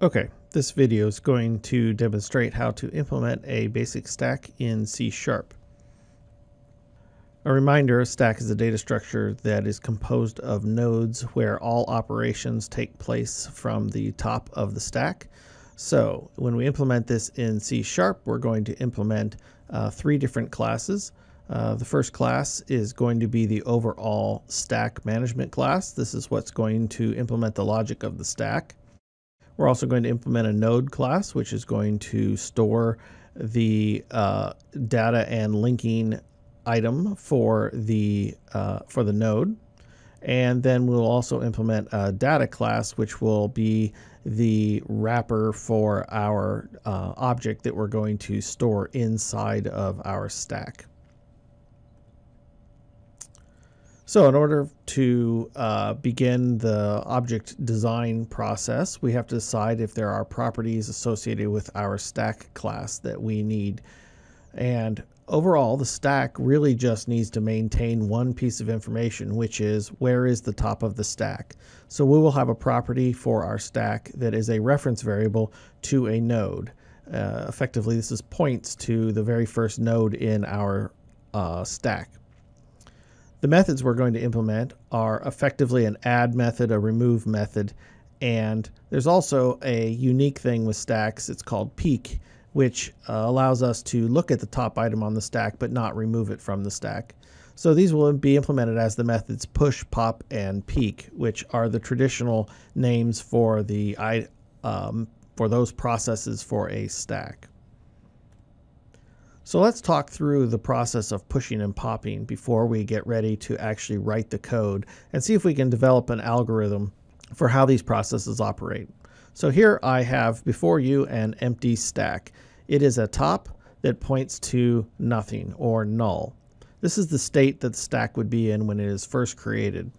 Okay, this video is going to demonstrate how to implement a basic stack in C Sharp. A reminder, a stack is a data structure that is composed of nodes where all operations take place from the top of the stack. So when we implement this in C Sharp, we're going to implement uh, three different classes. Uh, the first class is going to be the overall stack management class. This is what's going to implement the logic of the stack. We're also going to implement a node class, which is going to store the uh, data and linking item for the uh, for the node. And then we'll also implement a data class, which will be the wrapper for our uh, object that we're going to store inside of our stack. So in order to uh, begin the object design process, we have to decide if there are properties associated with our stack class that we need. And overall, the stack really just needs to maintain one piece of information, which is where is the top of the stack. So we will have a property for our stack that is a reference variable to a node. Uh, effectively, this is points to the very first node in our uh, stack. The methods we're going to implement are effectively an add method, a remove method, and there's also a unique thing with stacks. It's called peek, which uh, allows us to look at the top item on the stack but not remove it from the stack. So these will be implemented as the methods push, pop, and peek, which are the traditional names for the um, for those processes for a stack. So let's talk through the process of pushing and popping before we get ready to actually write the code and see if we can develop an algorithm for how these processes operate. So here I have before you an empty stack. It is a top that points to nothing or null. This is the state that the stack would be in when it is first created.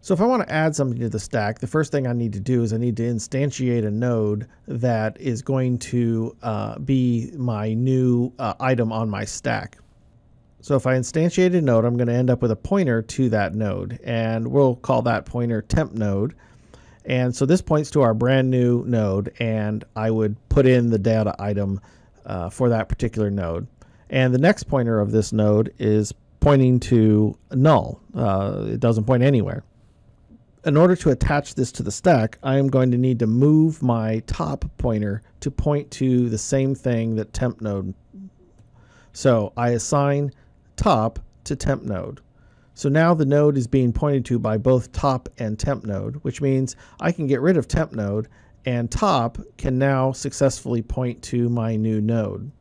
So if I want to add something to the stack, the first thing I need to do is I need to instantiate a node that is going to uh, be my new uh, item on my stack. So if I instantiate a node, I'm going to end up with a pointer to that node, and we'll call that pointer temp node. And so this points to our brand new node, and I would put in the data item uh, for that particular node. And the next pointer of this node is pointing to null. Uh, it doesn't point anywhere in order to attach this to the stack, I am going to need to move my top pointer to point to the same thing that temp node. So I assign top to temp node. So now the node is being pointed to by both top and temp node, which means I can get rid of temp node and top can now successfully point to my new node.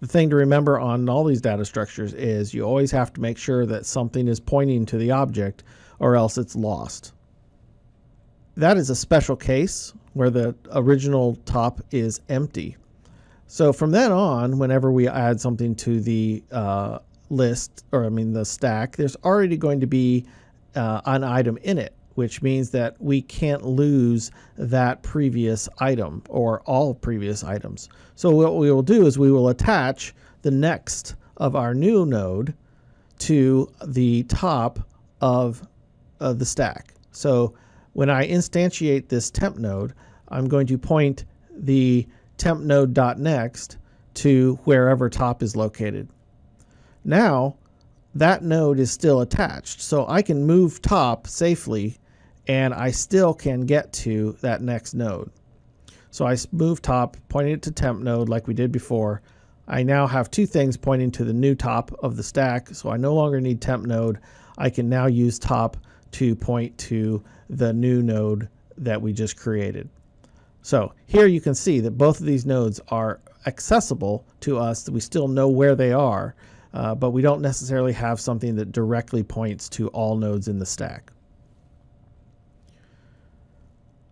The thing to remember on all these data structures is you always have to make sure that something is pointing to the object or else it's lost. That is a special case where the original top is empty. So from then on, whenever we add something to the uh, list, or I mean the stack, there's already going to be uh, an item in it, which means that we can't lose that previous item or all previous items. So what we will do is we will attach the next of our new node to the top of uh, the stack. So when I instantiate this temp node, I'm going to point the temp node.next to wherever top is located. Now, that node is still attached, so I can move top safely and I still can get to that next node. So I move top, pointing it to temp node like we did before. I now have two things pointing to the new top of the stack, so I no longer need temp node. I can now use top to point to the new node that we just created. So here you can see that both of these nodes are accessible to us, we still know where they are, uh, but we don't necessarily have something that directly points to all nodes in the stack.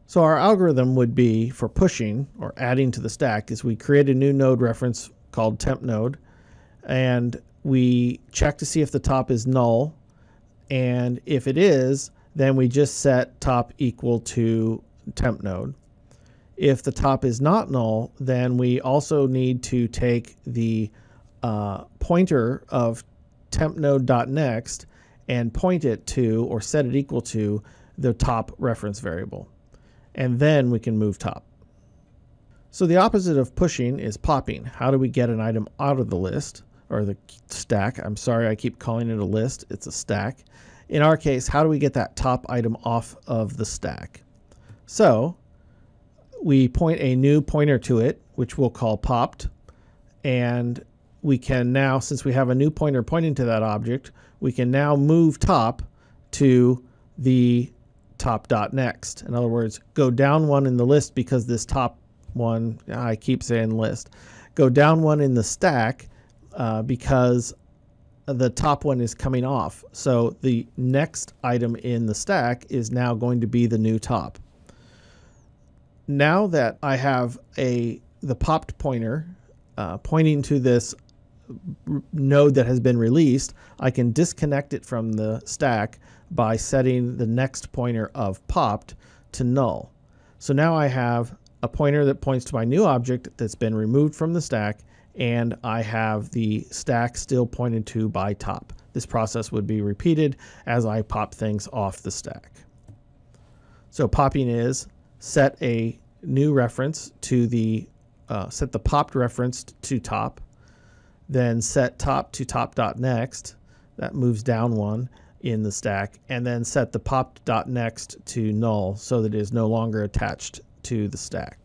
So our algorithm would be for pushing or adding to the stack is we create a new node reference called temp node and we check to see if the top is null and if it is, then we just set top equal to temp node. If the top is not null, then we also need to take the uh, pointer of temp node.next and point it to or set it equal to the top reference variable. and then we can move top. So the opposite of pushing is popping. How do we get an item out of the list or the stack? I'm sorry, I keep calling it a list. It's a stack. In our case, how do we get that top item off of the stack? So we point a new pointer to it, which we'll call popped. And we can now, since we have a new pointer pointing to that object, we can now move top to the top dot next. In other words, go down one in the list because this top one, I keep saying list, go down one in the stack uh, because the top one is coming off. So the next item in the stack is now going to be the new top. Now that I have a the popped pointer uh, pointing to this node that has been released, I can disconnect it from the stack by setting the next pointer of popped to null. So now I have a pointer that points to my new object that's been removed from the stack, and I have the stack still pointed to by top. This process would be repeated as I pop things off the stack. So popping is set a new reference to the uh, set the popped reference to top, then set top to top dot next. That moves down one in the stack, and then set the popped dot next to null so that it is no longer attached to the stack.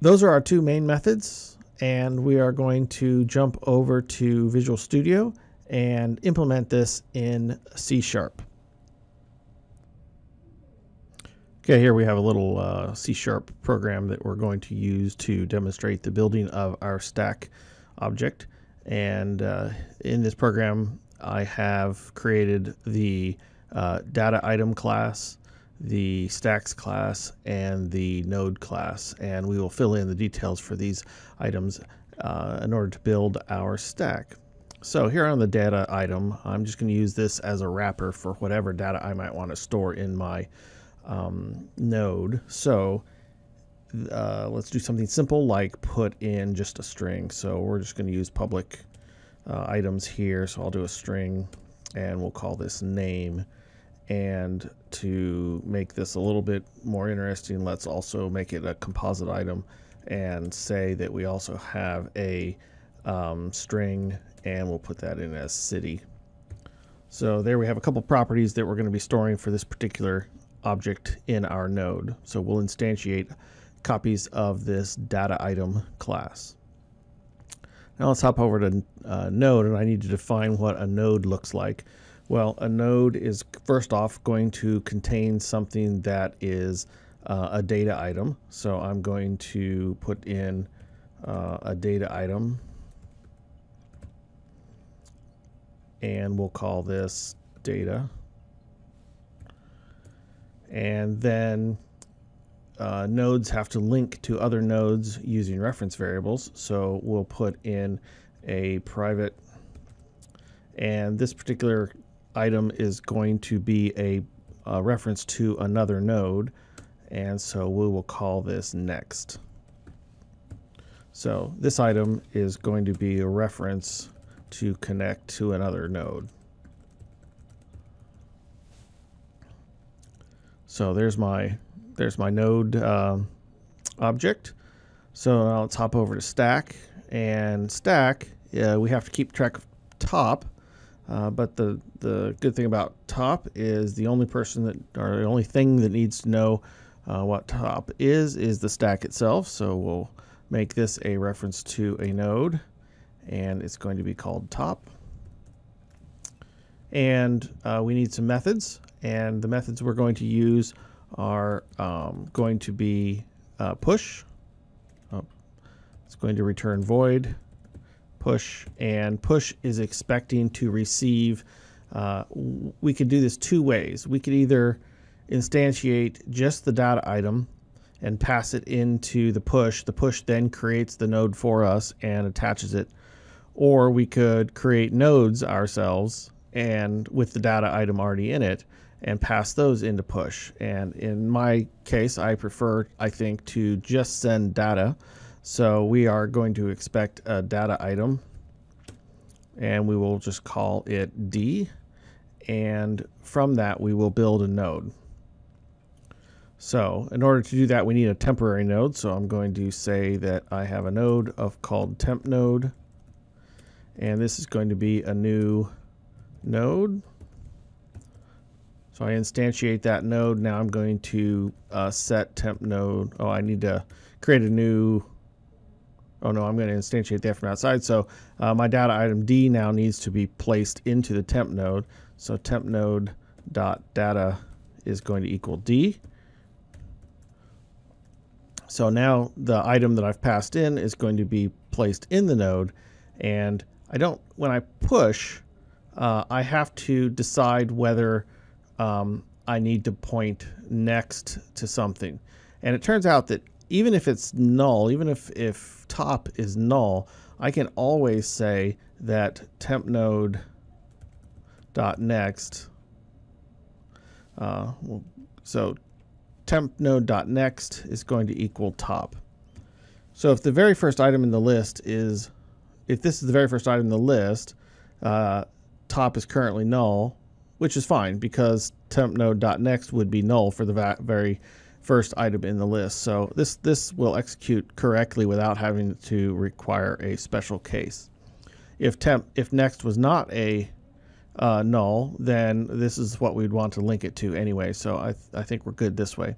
Those are our two main methods, and we are going to jump over to Visual Studio and implement this in C Sharp. Okay, here we have a little uh, C Sharp program that we're going to use to demonstrate the building of our stack object. And uh, in this program, I have created the uh, data item class, the stacks class, and the node class. And we will fill in the details for these items uh, in order to build our stack. So here on the data item, I'm just going to use this as a wrapper for whatever data I might want to store in my um, node. So uh, let's do something simple like put in just a string. So we're just going to use public uh, items here. So I'll do a string and we'll call this name. And to make this a little bit more interesting, let's also make it a composite item and say that we also have a um, string and we'll put that in as city. So there we have a couple properties that we're going to be storing for this particular object in our node. So we'll instantiate copies of this data item class. Now let's hop over to uh, node and I need to define what a node looks like. Well, a node is first off going to contain something that is uh, a data item. So I'm going to put in uh, a data item and we'll call this data. And then uh, nodes have to link to other nodes using reference variables. So we'll put in a private, and this particular item is going to be a, a reference to another node. And so we will call this next. So this item is going to be a reference to connect to another node. So there's my there's my node uh, object. So now let's hop over to stack and stack. We have to keep track of top. Uh, but the the good thing about top is the only person that or the only thing that needs to know uh, what top is is the stack itself. So we'll make this a reference to a node, and it's going to be called top. And uh, we need some methods, and the methods we're going to use are um, going to be uh, push. Oh, it's going to return void, push, and push is expecting to receive. Uh, we could do this two ways. We could either instantiate just the data item and pass it into the push. The push then creates the node for us and attaches it. Or we could create nodes ourselves and with the data item already in it and pass those into push. And in my case, I prefer, I think, to just send data. So we are going to expect a data item and we will just call it D. And from that, we will build a node. So in order to do that, we need a temporary node. So I'm going to say that I have a node of called temp node. And this is going to be a new node. So I instantiate that node. Now I'm going to uh, set temp node. Oh, I need to create a new. Oh no, I'm going to instantiate that from outside. So uh, my data item D now needs to be placed into the temp node. So temp node dot data is going to equal D. So now the item that I've passed in is going to be placed in the node. And I don't, when I push, uh, I have to decide whether um, I need to point next to something. And it turns out that even if it's null, even if, if top is null, I can always say that temp node dot next. Uh, so temp node dot next is going to equal top. So if the very first item in the list is, if this is the very first item in the list, uh, top is currently null, which is fine because temp node.next would be null for the very first item in the list. So this, this will execute correctly without having to require a special case. If temp, if next was not a uh, null, then this is what we'd want to link it to anyway. So I, th I think we're good this way.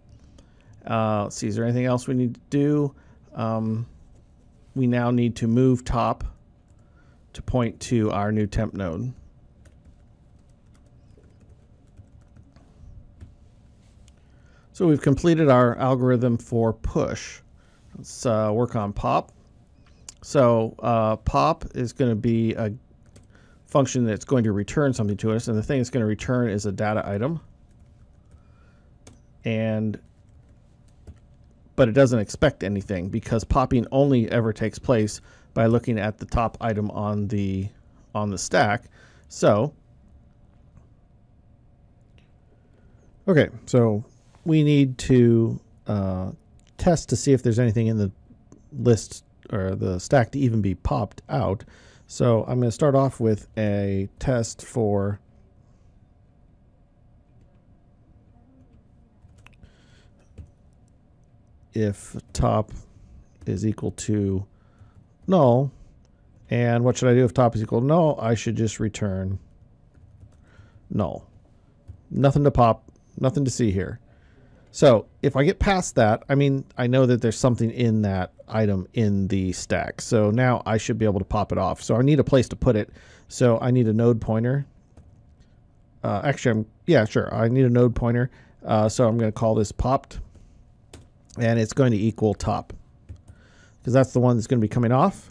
Uh, let's see, is there anything else we need to do? Um, we now need to move top to point to our new temp node. So we've completed our algorithm for push. Let's uh, work on pop. So uh, pop is going to be a function that's going to return something to us, and the thing it's going to return is a data item. And but it doesn't expect anything because popping only ever takes place by looking at the top item on the on the stack. So okay, so we need to uh, test to see if there's anything in the list or the stack to even be popped out. So I'm going to start off with a test for if top is equal to null. And what should I do if top is equal to null? I should just return null. Nothing to pop, nothing to see here. So if I get past that, I mean, I know that there's something in that item in the stack. So now I should be able to pop it off. So I need a place to put it. So I need a node pointer. Uh, actually, I'm, yeah, sure. I need a node pointer. Uh, so I'm going to call this popped. And it's going to equal top. Because that's the one that's going to be coming off.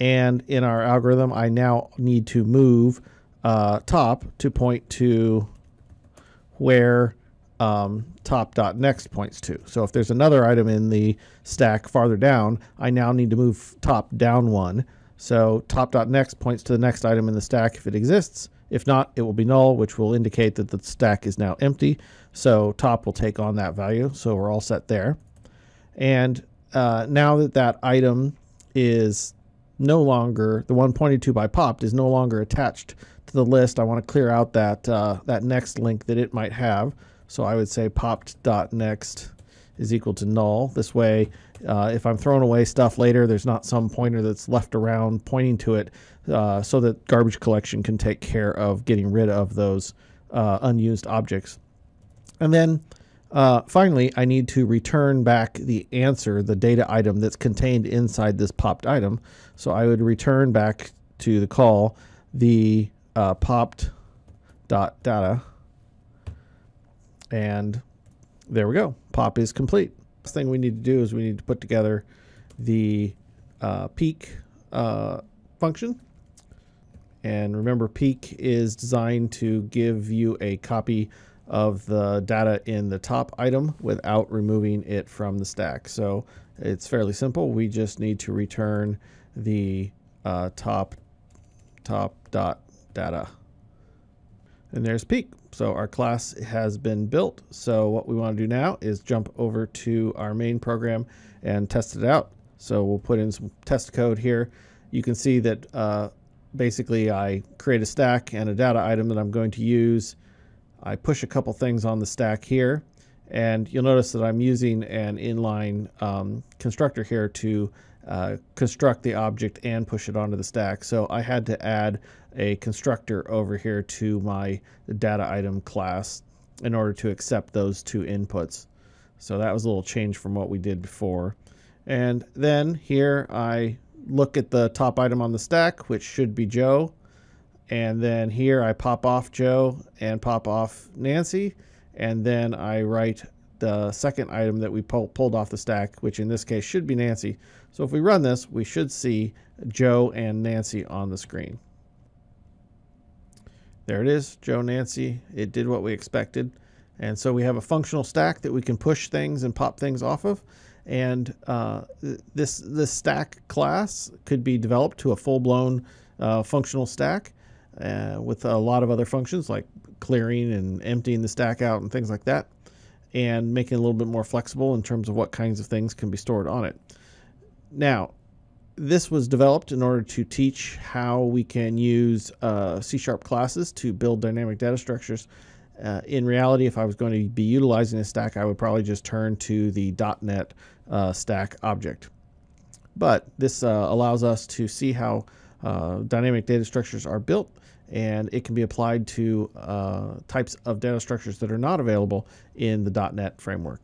And in our algorithm, I now need to move uh, top to point to where um, top.next points to. So if there's another item in the stack farther down, I now need to move top down one. So top.next points to the next item in the stack if it exists. If not, it will be null, which will indicate that the stack is now empty. So top will take on that value. So we're all set there. And uh, now that that item is no longer, the one pointed to by popped is no longer attached to the list, I want to clear out that, uh, that next link that it might have. So I would say popped.next is equal to null. This way, uh, if I'm throwing away stuff later, there's not some pointer that's left around pointing to it uh, so that garbage collection can take care of getting rid of those uh, unused objects. And then uh, finally, I need to return back the answer, the data item that's contained inside this popped item. So I would return back to the call the uh, popped dot data and there we go. Pop is complete. Next thing we need to do is we need to put together the uh, peek uh, function. And remember, peek is designed to give you a copy of the data in the top item without removing it from the stack. So it's fairly simple. We just need to return the uh, top top dot data. And there's peek. So our class has been built. So what we want to do now is jump over to our main program and test it out. So we'll put in some test code here. You can see that uh, basically I create a stack and a data item that I'm going to use. I push a couple things on the stack here And you'll notice that I'm using an inline um, constructor here to uh, construct the object and push it onto the stack. So I had to add a constructor over here to my data item class in order to accept those two inputs. So that was a little change from what we did before. And then here I look at the top item on the stack, which should be Joe. And then here I pop off Joe and pop off Nancy. And then I write the second item that we pull, pulled off the stack, which in this case should be Nancy. So if we run this, we should see Joe and Nancy on the screen. There it is, Joe, Nancy. It did what we expected. And so we have a functional stack that we can push things and pop things off of. And uh, this, this stack class could be developed to a full-blown uh, functional stack uh, with a lot of other functions like clearing and emptying the stack out and things like that and making it a little bit more flexible in terms of what kinds of things can be stored on it. Now, this was developed in order to teach how we can use uh, C-sharp classes to build dynamic data structures. Uh, in reality, if I was going to be utilizing a stack, I would probably just turn to the .NET uh, stack object. But this uh, allows us to see how uh, dynamic data structures are built and it can be applied to uh, types of data structures that are not available in the .NET framework.